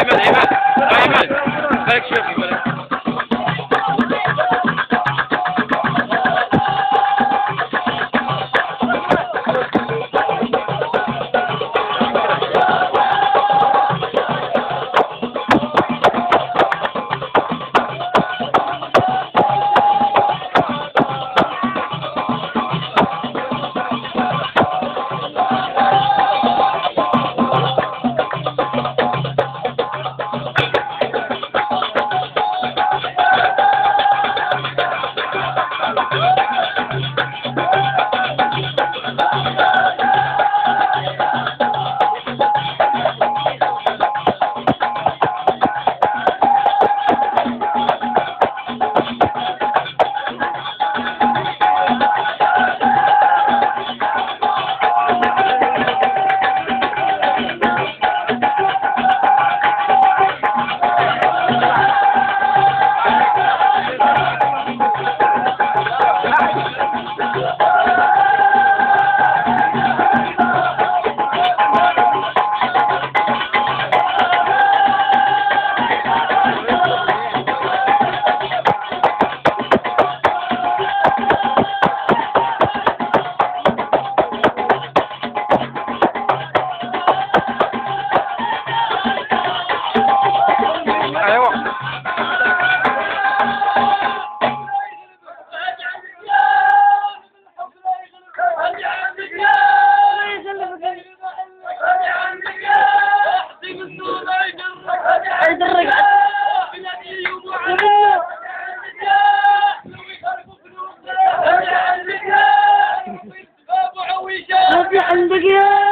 Ayman, Ayman, Ayman. Bırak şöyle. Nasaan ba?